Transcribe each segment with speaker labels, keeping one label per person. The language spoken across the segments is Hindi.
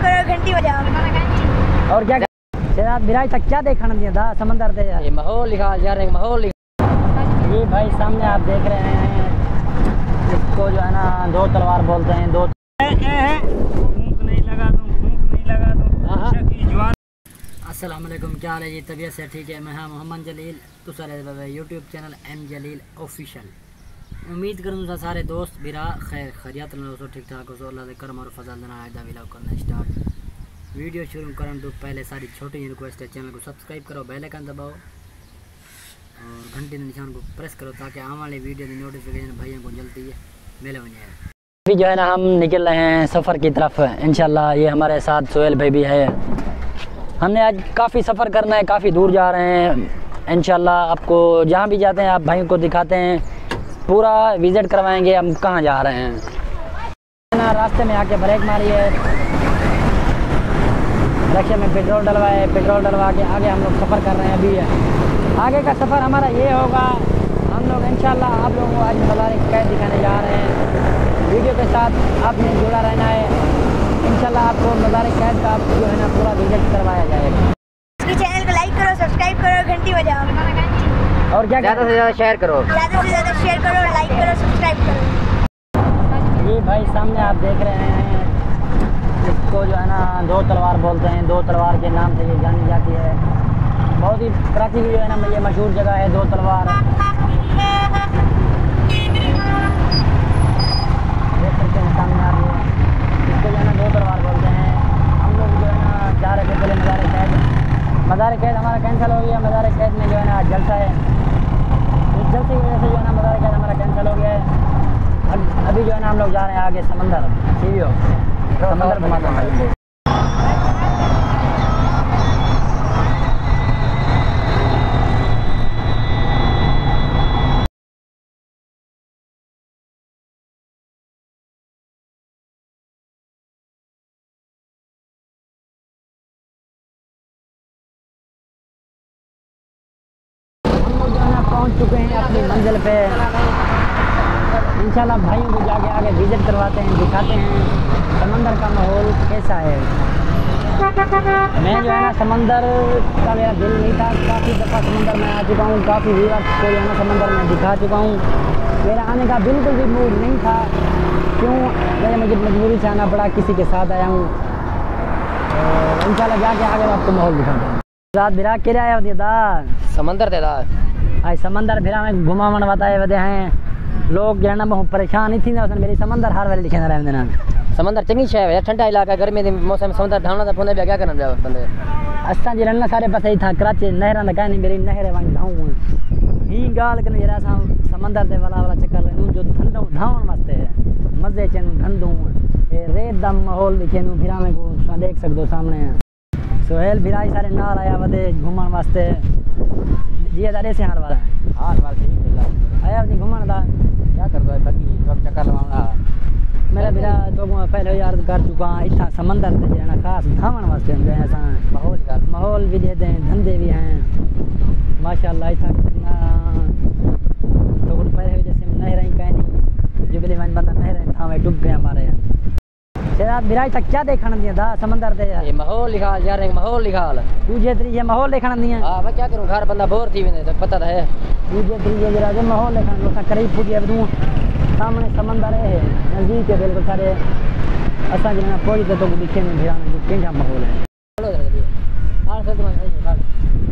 Speaker 1: करो घंटी बजाओ
Speaker 2: और क्या आप बिराज तक क्या देखना दिया था समंदर दे।
Speaker 3: ये माहौल लिखा जा रहे माहौल
Speaker 2: ये भाई सामने आप देख रहे हैं। इसको जो है ना दो तलवार बोलते हैं दो
Speaker 4: फूंक नहीं लगा दूँ फूंक नहीं लगा दूँ। शकी जवान
Speaker 2: अस्सलाम वालेकुम क्या हाल है जी? तबीयत से ठीक है? मैं हाँ मोहम्मद जलील। तुसा YouTube channel M Jalil official. उम्मीद करूँ तुसा सारे दोस्त बिरा खैर, खैरियत हो ठीक ठाक हो अल्लाह करम और फजल देना, आयदा विलाग करना स्टार्ट। वीडियो शुरू करने तो पहले सारी छोटी रिक्वेस्ट है, चैनल को सब्सक्राइब करो बेल आइकन दबाओ। और घंटे निशान को प्रेस करो ताकि आने वाली वीडियो की नोटिफिकेशन भाइयों को जल्दी मिले जाए अभी जो है ना, हम निकल रहे हैं सफ़र की तरफ़। इंशाल्लाह ये हमारे साथ सोहेल भाई भी है। हमने आज काफ़ी सफ़र करना है, काफ़ी दूर जा रहे हैं। इंशाल्लाह आपको जहाँ भी जाते हैं, आप भाइयों को दिखाते हैं। पूरा विज़िट करवाएँगे, हम कहाँ जा रहे हैं? ना, रास्ते में आके ब्रेक मारी है रक्षा में पेट्रोल डलवाए पेट्रोल डलवा के आगे हम लोग सफ़र कर रहे हैं अभी। है। आगे का सफ़र हमारा ये होगा, हम लोग इन आप लोगों को आज मज़ार कैद दिखाने जा रहे हैं। वीडियो के साथ आपने जुड़ा रहना है। इंशाल्लाह आपको मज़ार कैद का जो है ना, पूरा विज़िट करवाया जाएगा।
Speaker 5: चैनल को लाइक करो सब्सक्राइब करो, घंटी बजाओ।
Speaker 2: और क्या
Speaker 3: ज़्यादा से ज़्यादा शेयर करो।
Speaker 5: ज़्यादा से ज़्यादा शेयर करो लाइक करो सब्सक्राइब करो।
Speaker 2: ये भाई सामने आप देख रहे हैं इसको जो है ना दो तलवार बोलते हैं। दो तलवार के नाम से ये जानी जाती है। बहुत ही कराची की जो है ना ये मशहूर जगह है दो तलवार। देख सकते हैं सामने आप इसको जो है ना दो तलवार बोलते हैं। हम लोग जो है ना जा रहे थे पहले मज़ार कैद मज़ार कैद हमारा कैंसिल हो गया। मज़ार कैद में जो है ना आज जलसा है इस जलसे की वजह से जो है ना मज़ार कैद हमारा कैंसिल हो गया है अब अभी जो है ना हम लोग जा रहे हैं आगे समंदर। सीवियो समंदर घुमाता है। पहुँच चुके हैं अपनी मंजिल पे। इंशाल्लाह भाइयों को जाके आगे विज़िट करवाते हैं दिखाते हैं। समंदर का माहौल कैसा है? मैं जो है ना समंदर का मेरा दिल नहीं था काफ़ी दफ़ा समंदर में आ चुका हूँ काफ़ी व्यूअर्स को जो है ना समंदर में दिखा चुका हूँ। मेरा आने का बिल्कुल भी मूड नहीं था क्यों? मेरे मुझे मजबूरी से आना पड़ा किसी के साथ आया हूँ। इन इंशाल्लाह जाके आगे आपको माहौल दिखाता हूँ। रात बिरा के आया होती दा
Speaker 3: समंदर दे दार
Speaker 2: आज समंदर फिर हमें घुमावण बताए वदे हैं। लोग जो है ना बहुत परेशान ही थी ना उसने मेरी समंदर हर वेले लिखे रहंदे ना
Speaker 3: समंदर चंगी शइ है ठंडा इलाका गर्मी के मौसम समंदर ढावना तो पवंदा क्या करन पिया बंदे?
Speaker 2: असां जे रहना सारे पासे ही था कराची नहरां दा काई नहीं मेरी नहर वांग धाऊं ही गाल कने जरा असां समंदर दे वाला वाला चक्कर लेनू जो धंधो धावण वास्ते है मज़े चन धंधो ए रेत दा माहौल दिखे नु फिर हमें को देख सकदो सामने सोहेल फिराई सारे नाल आया वदे घुमण वास्ते। जी दादे से हाल वाला
Speaker 3: हाल वाल ठीक है।
Speaker 2: आया नहीं घुमण दा।
Speaker 3: क्या कर दो है? सब चक्कर लगावना
Speaker 2: मेरा बिरा तो पहले यार कर चुका हाँ इतना समंदर ते जो है ना खास खावन वास्ते हम गए हैं असां
Speaker 3: माहौल का?
Speaker 2: माहौल भी दे हैं धंधे भी हैं। माशाल्लाह इतना तो कुछ पहले जैसे नहीं रही कहीं नहीं। जुबली वन बंदा नहीं रही था मैं डूब गया हमारे। तेरा बिराज तक क्या देखना दिया था समंदर दे
Speaker 3: ये माहौल लिखा जा रहे माहौल लिखा
Speaker 2: दूजे तरीके माहौल देखना दिया।
Speaker 3: हाँ मैं क्या करूँ घर बंदा बोर थी वेंदे तो पता तो है
Speaker 2: दूजे तरीके जरा जो माहौल देखना लोग करीब पुजी दूँ सामने समंदर है नज़दीक है बिल्कुल सारे। असां जो है पहुँचते तो दिखे में भिड़ा में कंहिंजा माहौल है।
Speaker 3: चलो जल्दी। हाँ सर तुम सही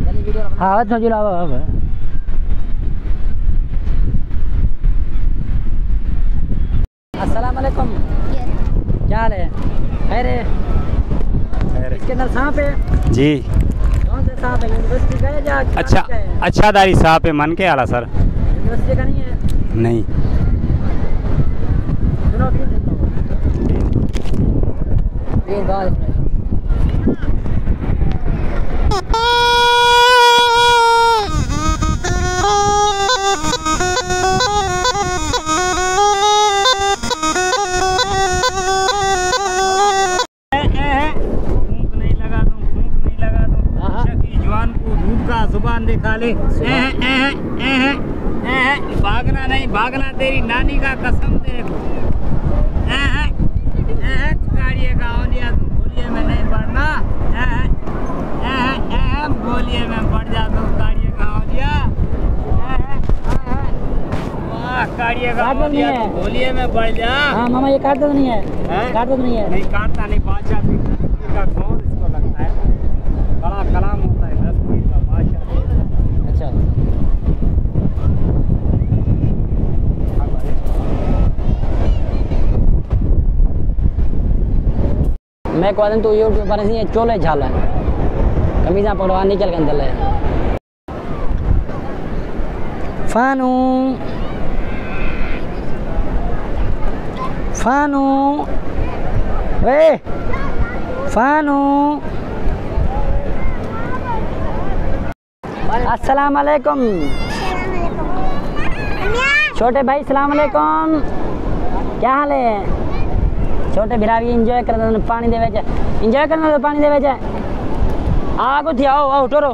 Speaker 3: है वीडियो
Speaker 2: हाँ वचो जुड़ा अब। अस्सलाम वालेकुम। क्या हाल है। खैर है। इसके अंदर सांप है।
Speaker 4: जी।
Speaker 2: कौन से सांप है? यूनिवर्सिटी का है या
Speaker 4: अच्छा
Speaker 2: है?
Speaker 4: अच्छा दारी सांप है मन के आला सर।
Speaker 2: यूनिवर्सिटी का नहीं है?
Speaker 4: नहीं।
Speaker 2: सुनो बीन बीन
Speaker 3: फिर
Speaker 4: भागना नहीं भागना तेरी नानी का कसम तेरे को बोलिए मैं बढ़ जा
Speaker 2: हाँ मामा ये काटता तो नहीं है। काटता तो नहीं है।
Speaker 4: नहीं काटता नहीं बादशाह
Speaker 2: मैं कह दूँ तू यूट्यूब पर चोले झाल है। कमीजा पकड़वा निकल के अंदर फानू। फानू। वे फानू। अस्सलाम वालेकुम छोटे भाई सलाम वालेकुम क्या हाल है? छोटे भिरा भी इंजॉय कर पानी दे इंजॉय करना पानी दे आगो थी, आओ आओ टोरो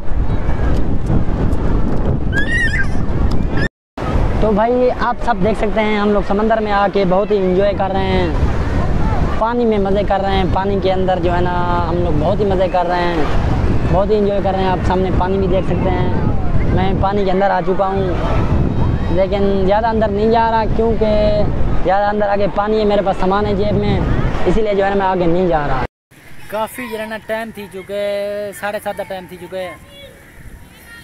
Speaker 2: तो भाई, आप सब देख सकते हैं, हम लोग समंदर में आके बहुत ही इंजॉय कर रहे हैं। पानी में मज़े कर रहे हैं। पानी के अंदर जो है ना, हम लोग बहुत ही मज़े कर रहे हैं। बहुत ही इंजॉय कर रहे हैं। आप सामने पानी भी देख सकते हैं। मैं पानी के अंदर आ चुका हूँ। लेकिन ज़्यादा अंदर नहीं जा रहा क्योंकि ज़्यादा अंदर आगे पानी है, मेरे पास सामान है जेब में, इसीलिए जो है ना मैं आगे नहीं जा रहा। काफ़ी जो है ना टाइम थी चुके साढ़े सात का टाइम थी चुके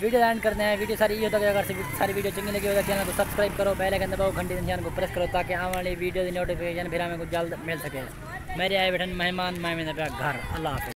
Speaker 2: वीडियो एंड करते हैं वीडियो सारी ये होता है अगर सारी वीडियो चंगी लगी होगा चैनल को सब्सक्राइब करो पहले के दबाओ, घंटे निशान को प्रेस करो, ताकि आने वाली वीडियो की नोटिफिकेशन फिर हमें कुछ जल्द मिल सके। मेरे आए बैठे मेहमान, मैं मेरा घर। अल्लाह हाफिज़।